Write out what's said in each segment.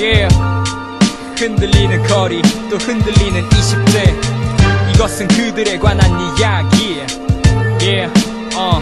Yeah. 흔들리는 거리 또 흔들리는 20대. 이것은 그들에 관한 이야기. Yeah. 어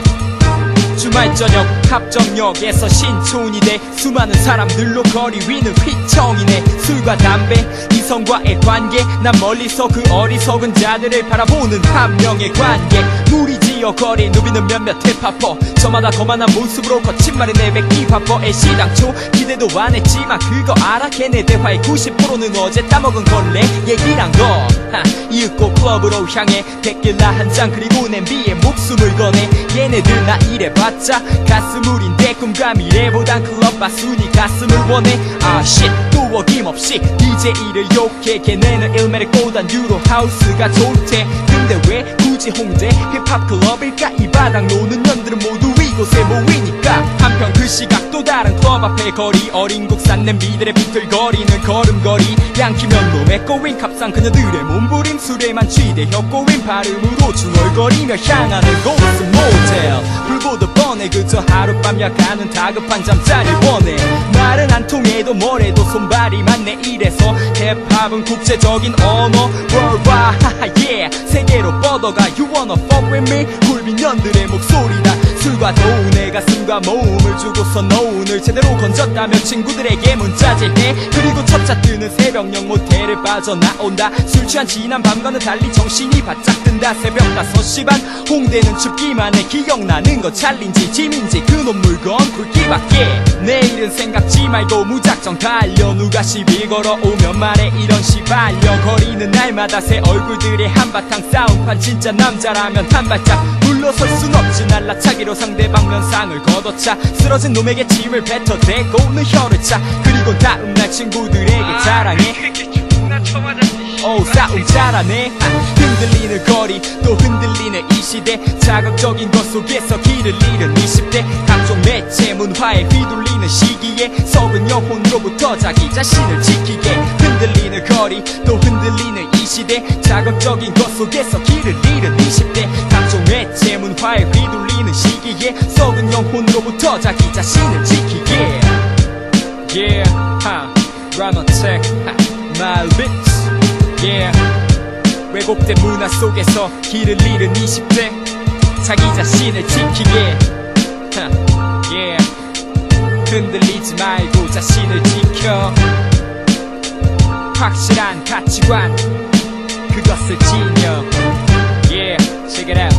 주말 저녁 합정역에서 신촌이 돼. 수많은 사람들로 거리 위는 휘청이네. 술과 담배 이성과의 관계. 난 멀리서 그 어리석은 자들을 바라보는 한 명의 관계. 물이 지어 거리 누비는 몇몇 힙합퍼. 저마다 거만한 모습으로 거친 말을 내뱉 힙합퍼의 시당초. 기대도 안 했지만 그거 알아? 걔네 대화의 90%는 어제 따먹은 걸레 얘기란 거. 하, 이윽고 클럽으로 향해. 데킬라 한 잔 그리고 냄비에 목숨을 거네. 얘네들 나 이래봤자 가스물인데 꿈과 미래보단 클럽 바순이 가슴을 원해. 아쉣또 어김없이 DJ를 욕해. 걔네는 일메를 꼬단 유로 하우스가 좋대. 근데 왜 굳이 홍대 힙합 클럽일까? 이 바닥 노는 년들은 모두 이곳에 모이니까 한편 그 시각 또 다른 클럽 앞의 거리. 어린 국산 냄비들의 비틀거리는 걸음걸이. 양키면 놈의 꼬인 값상 그녀들의 몸부림 술에만 취대. 혀꼬인 발음으로 중얼거리며 향하는 곳은 모텔. 불보듯 뻔해. 그저 하룻밤 약하는 다급한 잠자리 원해. 말은 안 통해도 뭐래도 손발이 많네. 이래서 힙합은 국제적인 언어. worldwide. Yeah. 세계로 뻗어가. You wanna fuck with me? 굴빈 년들의 목소리다. 술과 도운의 가슴과 모음을 주고서 노운을 제대로 건졌다며 친구들에게 문자질해 그리고 첫차 뜨는 새벽녘 모텔을 빠져나온다. 술 취한 지난 밤과는 달리 정신이 바짝 든다. 새벽 5시 반 홍대는 춥기만 해. 기억나는 거 찰린지 짐인지 그놈 물건 굵기밖에. 내일은 생각지 말고 무작정 달려. 누가 시비 걸어오면 말해. 이런 시발려. 거리는 날마다 새 얼굴들의 한바탕 싸움판. 진짜 남자라면 한 발짝 물러설 순 없지. 날라차기로 상대방 면상을 걷어차. 쓰러진 놈에게 짐을 뱉어대고 는 혀를 차. 그리고 다음날 친구들 에게 자랑해. 오 싸움 잘하네. 아, 흔들리는 거리 또 흔들리는 이 시대. 자극적인 것 속에서 길을 잃은 20대. 각종 매체 문화에 휘둘리는 시기에 썩은 영혼으로부터 자기 자신을 지키게. 흔들리는 거리 또 흔들리는 이 시대. 자극적인 것 속에서 길을 잃은 20대. 각종 매체 문화에 휘둘리는 시기에 썩은 영혼으로부터 자기 자신을 지키게 my lips yeah. 왜곡된 문화 속에서 길을 잃은 20대. 자기 자신을 지키게. 하, yeah. 흔들리지 말고 자신을 지켜. 확실한 가치관. 그것을 지녀. Yeah. check it out